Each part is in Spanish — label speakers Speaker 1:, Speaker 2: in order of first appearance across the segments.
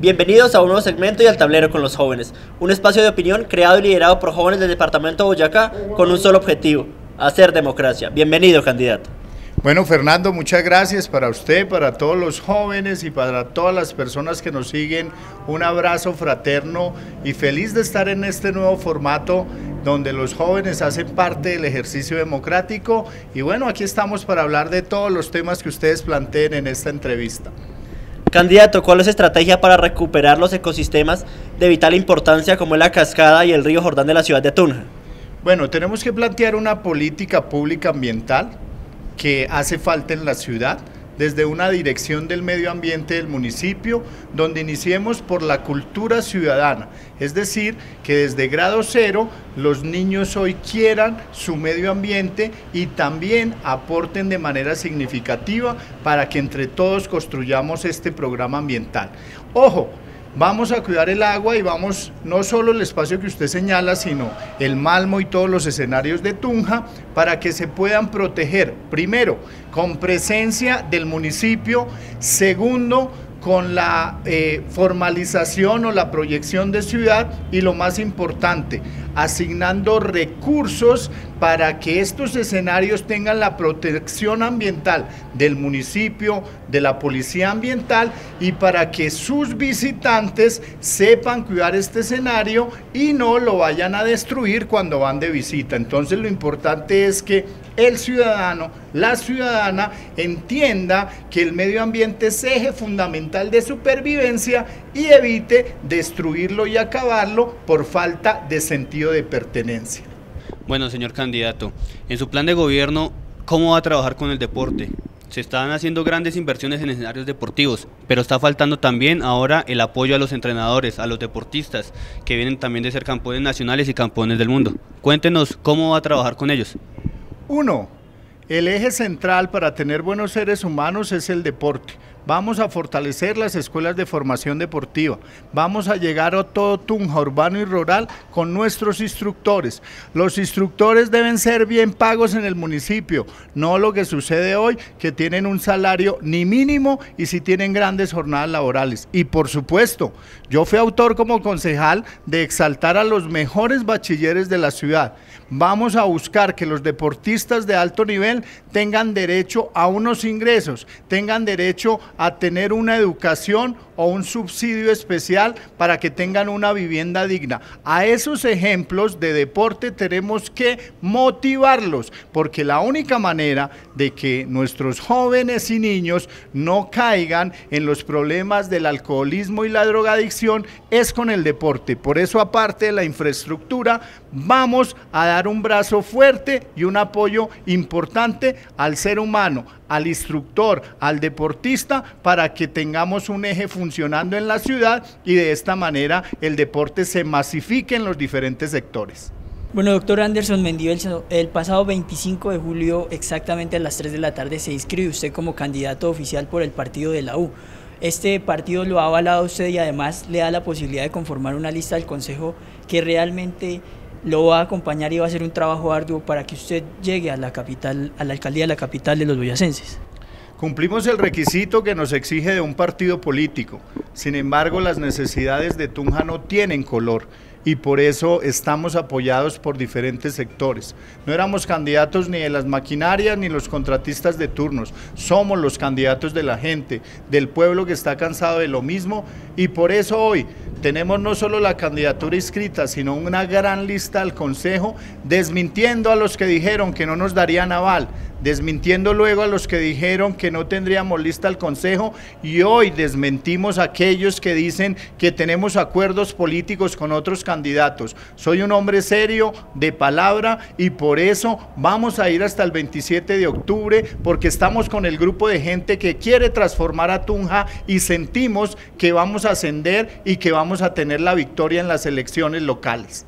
Speaker 1: Bienvenidos a un nuevo segmento y al tablero con los jóvenes, un espacio de opinión creado y liderado por jóvenes del departamento de Boyacá con un solo objetivo, hacer democracia. Bienvenido, candidato.
Speaker 2: Bueno, Fernando, muchas gracias para usted, para todos los jóvenes y para todas las personas que nos siguen. Un abrazo fraterno y feliz de estar en este nuevo formato donde los jóvenes hacen parte del ejercicio democrático. Y bueno, aquí estamos para hablar de todos los temas que ustedes planteen en esta entrevista.
Speaker 1: Candidato, ¿cuál es la estrategia para recuperar los ecosistemas de vital importancia como es la cascada y el río Jordán de la ciudad de Tunja?
Speaker 2: Bueno, tenemos que plantear una política pública ambiental que hace falta en la ciudad, desde una dirección del medio ambiente del municipio, donde iniciemos por la cultura ciudadana, es decir, que desde grado cero los niños hoy quieran su medio ambiente y también aporten de manera significativa para que entre todos construyamos este programa ambiental. Ojo, Vamos a cuidar el agua y vamos, no solo el espacio que usted señala, sino el Malmo y todos los escenarios de Tunja para que se puedan proteger, primero, con presencia del municipio, segundo, con la eh, formalización o la proyección de ciudad y lo más importante, asignando recursos para que estos escenarios tengan la protección ambiental del municipio, de la policía ambiental y para que sus visitantes sepan cuidar este escenario y no lo vayan a destruir cuando van de visita. Entonces lo importante es que el ciudadano, la ciudadana entienda que el medio ambiente es eje fundamental de supervivencia y evite destruirlo y acabarlo por falta de sentido de pertenencia.
Speaker 3: Bueno, señor candidato, en su plan de gobierno, ¿cómo va a trabajar con el deporte? Se están haciendo grandes inversiones en escenarios deportivos, pero está faltando también ahora el apoyo a los entrenadores, a los deportistas, que vienen también de ser campeones nacionales y campeones del mundo. Cuéntenos cómo va a trabajar con ellos.
Speaker 2: Uno, el eje central para tener buenos seres humanos es el deporte. Vamos a fortalecer las escuelas de formación deportiva. Vamos a llegar a todo Tunja, urbano y rural, con nuestros instructores. Los instructores deben ser bien pagos en el municipio, no lo que sucede hoy, que tienen un salario ni mínimo y si tienen grandes jornadas laborales. Y por supuesto, yo fui autor como concejal de exaltar a los mejores bachilleres de la ciudad. Vamos a buscar que los deportistas de alto nivel tengan derecho a unos ingresos, tengan derecho tener una educación o un subsidio especial para que tengan una vivienda digna. A esos ejemplos de deporte tenemos que motivarlos, porque la única manera de que nuestros jóvenes y niños no caigan en los problemas del alcoholismo y la drogadicción es con el deporte. Por eso, aparte de la infraestructura, vamos a dar un brazo fuerte y un apoyo importante al ser humano, al instructor, al deportista, para que tengamos un eje funcionando en la ciudad y de esta manera el deporte se masifique en los diferentes sectores.
Speaker 4: Bueno, doctor Anderson Mendío, el, pasado 25 de julio, exactamente a las 3 de la tarde, se inscribe usted como candidato oficial por el partido de la U. Este partido lo ha avalado usted y además le da la posibilidad de conformar una lista del Consejo que realmente lo va a acompañar y va a hacer un trabajo arduo para que usted llegue a la capital, a la alcaldía de la capital de los boyacenses.
Speaker 2: Cumplimos el requisito que nos exige de un partido político. Sin embargo, las necesidades de Tunja no tienen color y por eso estamos apoyados por diferentes sectores. No éramos candidatos ni de las maquinarias ni los contratistas de turnos, somos los candidatos de la gente, del pueblo que está cansado de lo mismo y por eso hoy tenemos no solo la candidatura inscrita, sino una gran lista al Consejo, desmintiendo a los que dijeron que no nos darían aval, desmintiendo luego a los que dijeron que no tendríamos lista al Consejo y hoy desmentimos a aquellos que dicen que tenemos acuerdos políticos con otros candidatos. Soy un hombre serio, de palabra y por eso vamos a ir hasta el 27 de octubre porque estamos con el grupo de gente que quiere transformar a Tunja y sentimos que vamos a ascender y que vamos a tener la victoria en las elecciones locales.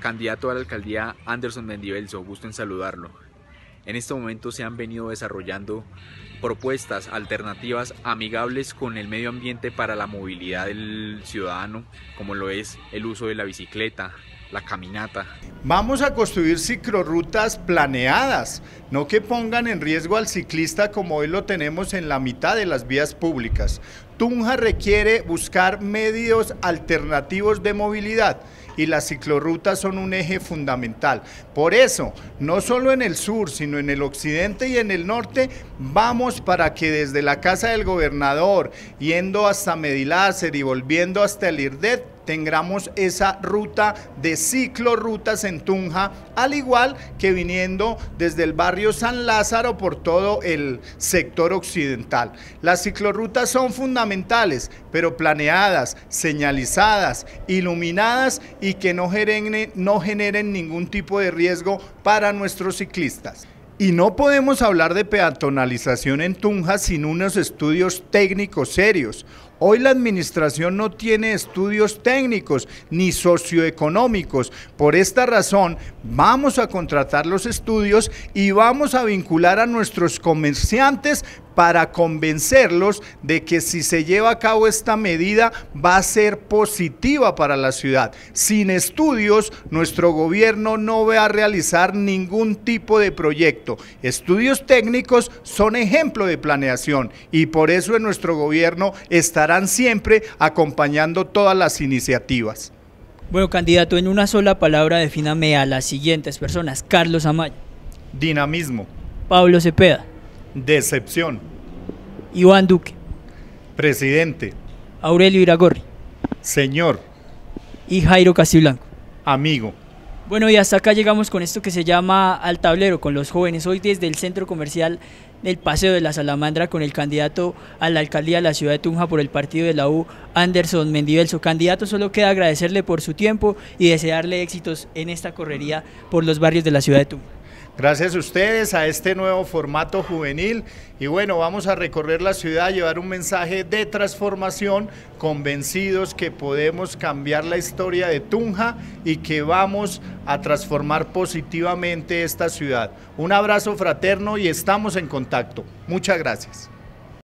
Speaker 5: Candidato a la alcaldía Anderson Mendivelso, gusto en saludarlo. En este momento se han venido desarrollando propuestas alternativas amigables con el medio ambiente para la movilidad del ciudadano, como lo es el uso de la bicicleta, la caminata.
Speaker 2: Vamos a construir ciclorrutas planeadas, no que pongan en riesgo al ciclista como hoy lo tenemos en la mitad de las vías públicas. Tunja requiere buscar medios alternativos de movilidad y las ciclorrutas son un eje fundamental. Por eso, no solo en el sur, sino en el occidente y en el norte, vamos para que desde la casa del gobernador, yendo hasta Medilácer y volviendo hasta el IRDET, tengamos esa ruta de ciclorrutas en Tunja, al igual que viniendo desde el barrio San Lázaro por todo el sector occidental. Las ciclorrutas son fundamentales, pero planeadas, señalizadas, iluminadas y que no generen, no generen ningún tipo de riesgo para nuestros ciclistas. Y no podemos hablar de peatonalización en Tunja sin unos estudios técnicos serios. Hoy la administración no tiene estudios técnicos ni socioeconómicos. Por esta razón, vamos a contratar los estudios y vamos a vincular a nuestros comerciantes para convencerlos de que si se lleva a cabo esta medida va a ser positiva para la ciudad. Sin estudios, nuestro gobierno no va a realizar ningún tipo de proyecto. Estudios técnicos son ejemplo de planeación y por eso en nuestro gobierno estarán siempre acompañando todas las iniciativas.
Speaker 4: Bueno, candidato, en una sola palabra defíname a las siguientes personas. Carlos Amaya.
Speaker 2: Dinamismo.
Speaker 4: Pablo Cepeda.
Speaker 2: Decepción.
Speaker 4: Iván Duque.
Speaker 2: Presidente.
Speaker 4: Aurelio Iragorri.
Speaker 2: Señor.
Speaker 4: Y Jairo Castiblanco.
Speaker 2: Amigo.
Speaker 4: Bueno, y hasta acá llegamos con esto que se llama Al Tablero con los jóvenes. Hoy desde el centro comercial del Paseo de la Salamandra con el candidato a la alcaldía de la ciudad de Tunja por el partido de la U, Anderson Mendivelso. Candidato, solo queda agradecerle por su tiempo y desearle éxitos en esta correría por los barrios de la ciudad de Tunja.
Speaker 2: Gracias a ustedes, a este nuevo formato juvenil. Y bueno, vamos a recorrer la ciudad, llevar un mensaje de transformación, convencidos que podemos cambiar la historia de Tunja y que vamos a transformar positivamente esta ciudad. Un abrazo fraterno y estamos en contacto. Muchas gracias.